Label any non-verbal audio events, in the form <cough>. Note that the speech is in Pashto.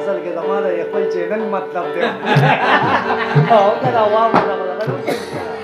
اصل کې زماره خپل چینل مطلب دی <laughs> او دا واو دا